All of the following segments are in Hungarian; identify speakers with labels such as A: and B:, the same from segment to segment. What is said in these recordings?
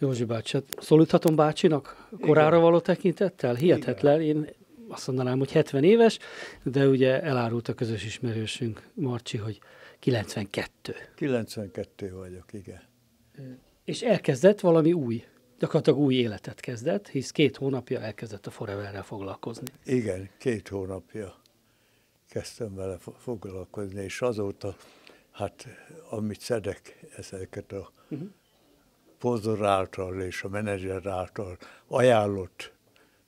A: Józsi bácsi, hát szólíthatom bácsinak korára Igen. való tekintettel? Hihetetlen, én azt mondanám, hogy 70 éves, de ugye elárult a közös ismerősünk, Marcsi, hogy 92.
B: 92 vagyok, igen.
A: És elkezdett valami új, gyakorlatilag új életet kezdett, hisz két hónapja elkezdett a Foreverrel foglalkozni.
B: Igen, két hónapja kezdtem vele foglalkozni, és azóta, hát amit szedek ezeket a uh-huh. Pozor által és a menedzser által ajánlott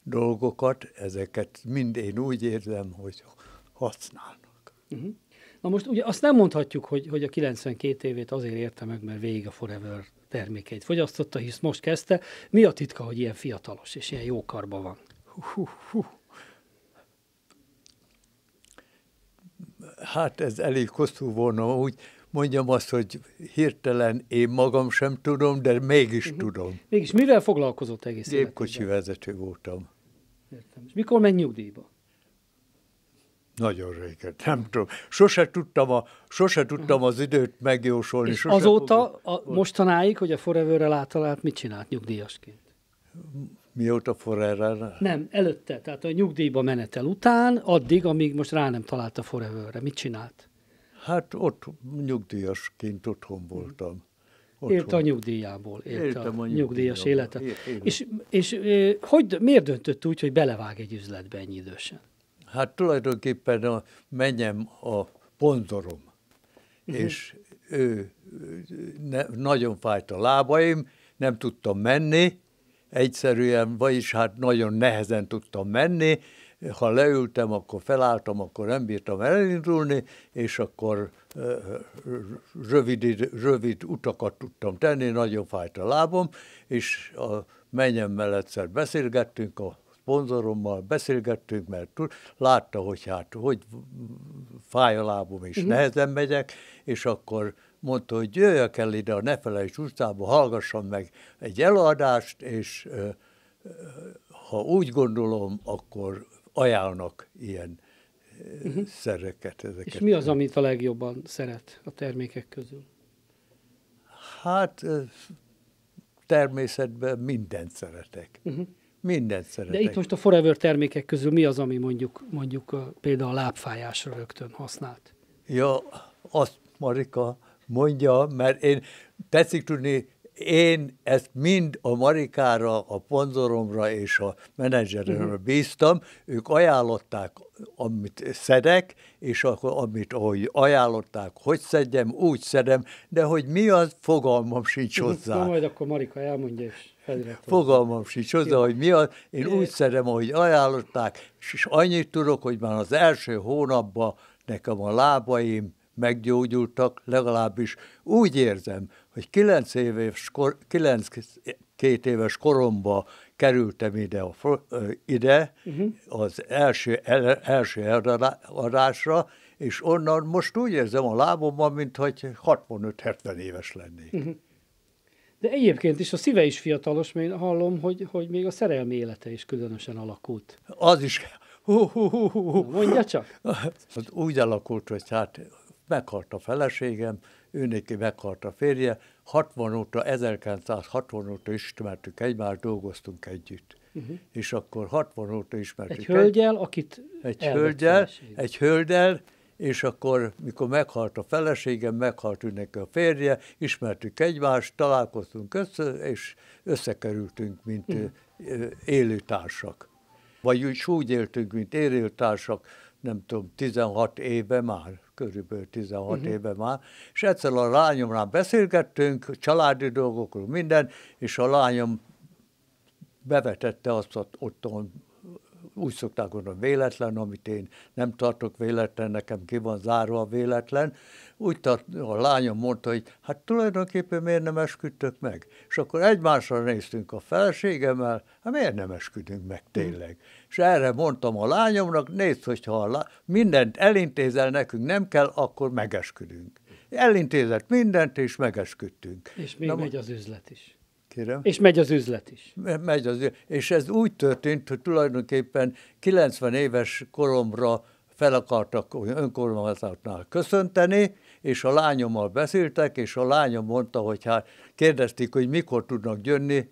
B: dolgokat, ezeket mind én úgy érzem, hogy használnak.
A: Uh-huh. Na most ugye azt nem mondhatjuk, hogy, hogy a 92 évét azért érte meg, mert végig a Forever termékeit fogyasztotta, hisz most kezdte. Mi a titka, hogy ilyen fiatalos és ilyen jó karba van? Hú, hú.
B: Hát ez elég hosszú volna, úgy mondjam azt, hogy hirtelen én magam sem tudom, de mégis uh-huh. tudom.
A: Mégis mivel foglalkozott egész
B: Gépkocsi vezető voltam.
A: Értem. És mikor megy nyugdíjba?
B: Nagyon régen, nem tudom. Sose tudtam, a, sose tudtam az időt megjósolni. És
A: sose azóta, a, mostanáig, hogy a Forever-rel átalált, mit csinált nyugdíjasként?
B: Mióta Forever?
A: Nem, előtte, tehát a nyugdíjba menetel után, addig, amíg most rá nem talált a Forever-re. Mit csinált?
B: Hát ott nyugdíjasként otthon voltam.
A: Otthon. Élt a nyugdíjából, élt a, a nyugdíjas életet. És, és hogy, miért döntött úgy, hogy belevág egy üzletbe ennyi idősen?
B: Hát tulajdonképpen a menyem a ponzorom, uh-huh. és ő ne, nagyon fájt a lábaim, nem tudtam menni, egyszerűen, vagyis hát nagyon nehezen tudtam menni, ha leültem, akkor felálltam, akkor nem bírtam elindulni, és akkor rövid, rövid utakat tudtam tenni, nagyon fájt a lábom, és a menyemmel egyszer beszélgettünk, a szponzorommal beszélgettünk, mert látta, hogy hát, hogy fáj a lábom, és uh-huh. nehezen megyek, és akkor mondta, hogy jöjjek el ide a Nefelejts utcába, hallgassam meg egy előadást, és ha úgy gondolom, akkor ajánlnak ilyen uh-huh. szereket. Ezeket.
A: És mi az, amit a legjobban szeret a termékek közül?
B: Hát természetben mindent szeretek. Uh-huh. Mindent szeretek.
A: De itt most a Forever termékek közül mi az, ami mondjuk, mondjuk a, például a lábfájásra rögtön használt?
B: Ja, azt Marika mondja, mert én tetszik tudni, én ezt mind a Marikára, a ponzoromra és a menedzseremre uh-huh. bíztam, ők ajánlották, amit szedek, és akkor, amit ahogy ajánlották, hogy szedjem, úgy szedem, de hogy mi az, fogalmam sincs hozzá.
A: Na majd akkor Marika elmondja, és
B: Fogalmam sincs hozzá, hogy mi az, én úgy szedem, ahogy ajánlották, és annyit tudok, hogy már az első hónapban nekem a lábaim meggyógyultak, legalábbis úgy érzem, hogy kilenc éves, kor, kilenc két éves koromba kerültem ide, a, ide uh-huh. az első, el, első adásra, és onnan most úgy érzem a lábomban, mint hogy 65-70 éves lennék. Uh-huh.
A: De egyébként is a szíve is fiatalos, mert hallom, hogy, hogy még a szerelmi élete is különösen alakult.
B: Az is. Hú, hú,
A: hú, hú. Mondja csak.
B: Az úgy alakult, hogy hát meghalt a feleségem, őnéki meghalt a férje, 60 óta, 1960 óta ismertük egymást, dolgoztunk együtt. Uh-huh. És akkor 60 óta ismertük.
A: Egy hölgyel, akit
B: Egy hölgyel, egy hölgyel, és akkor, mikor meghalt a feleségem, meghalt őnek a férje, ismertük egymást, találkoztunk össze, és összekerültünk, mint uh-huh. élőtársak. Vagy úgy éltünk, mint élőtársak, nem tudom, 16 éve már, körülbelül 16 uh-huh. Mhm. éve már, és egyszer a lányomnál beszélgettünk, családi dolgokról, minden, és a lányom bevetette azt ott, ott úgy szokták mondani, véletlen, amit én nem tartok véletlen, nekem ki van zárva a véletlen. Úgy tart, a lányom mondta, hogy hát tulajdonképpen miért nem esküdtök meg? És akkor egymásra néztünk a feleségemmel, hát miért nem esküdünk meg tényleg? Mm. És erre mondtam a lányomnak, nézd, hogyha a lá... mindent elintézel nekünk, nem kell, akkor megesküdünk. Elintézett mindent, és megesküdtünk.
A: És még Na, megy az üzlet is.
B: Kérem?
A: És megy az üzlet is.
B: Megy az És ez úgy történt, hogy tulajdonképpen 90 éves koromra fel akartak önkormányzatnál köszönteni, és a lányommal beszéltek, és a lányom mondta, hogy hát kérdezték, hogy mikor tudnak jönni,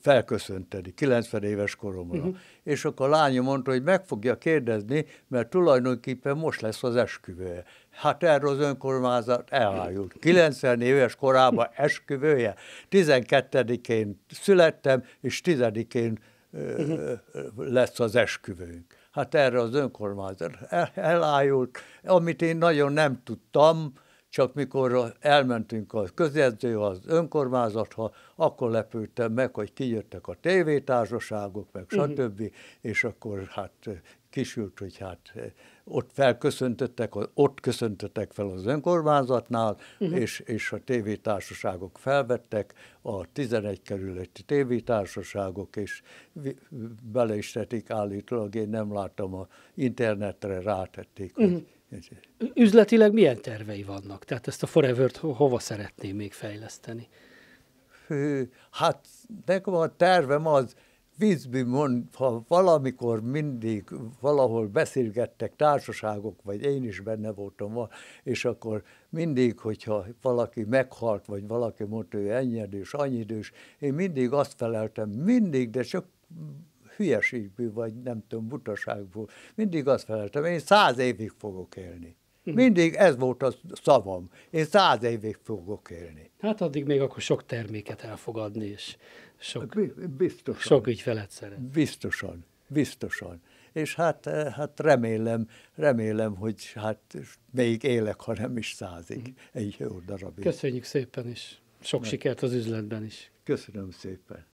B: felköszönteni, 90 éves koromra. Uh-huh. És akkor a lányom mondta, hogy meg fogja kérdezni, mert tulajdonképpen most lesz az esküvője. Hát erről az önkormányzat elájult. 90 éves korában esküvője. 12-én születtem, és 10-én uh-huh. lesz az esküvőnk. Hát erre az önkormányzat elájult, amit én nagyon nem tudtam, csak mikor elmentünk a közjegyző, az önkormányzatha, akkor lepődtem meg, hogy kijöttek a tévétársaságok, meg mhm. stb., uh-huh. és akkor hát kisült, hogy hát ott felköszöntöttek, ott köszöntöttek fel az önkormányzatnál, uh-huh. és, és a tévétársaságok felvettek, a 11 kerületi tévétársaságok, és bele is tették állítólag, én nem láttam, a internetre rátették, uh-huh. hogy
A: Üzletileg milyen tervei vannak? Tehát ezt a Forever-t hova szeretném még fejleszteni?
B: Hát nekem a tervem az, vízbi mond, ha valamikor mindig valahol beszélgettek társaságok, vagy én is benne voltam, és akkor mindig, hogyha valaki meghalt, vagy valaki mondta, hogy ennyi idős, annyi idős, én mindig azt feleltem, mindig, de csak hülyeségből, vagy nem tudom, butaságból, mindig azt feleltem, én száz évig fogok élni. Hm. Mindig ez volt a szavam. Én száz évig fogok élni.
A: Hát addig még akkor sok terméket elfogadni, és sok,
B: biztosan,
A: sok ügyfelet szeret.
B: Biztosan, biztosan. És hát, eh, hát remélem, remélem, hogy hát még élek, ha nem is százig, hm. egy jó darabig.
A: Köszönjük szépen, és sok Mert... sikert az üzletben is.
B: Köszönöm szépen.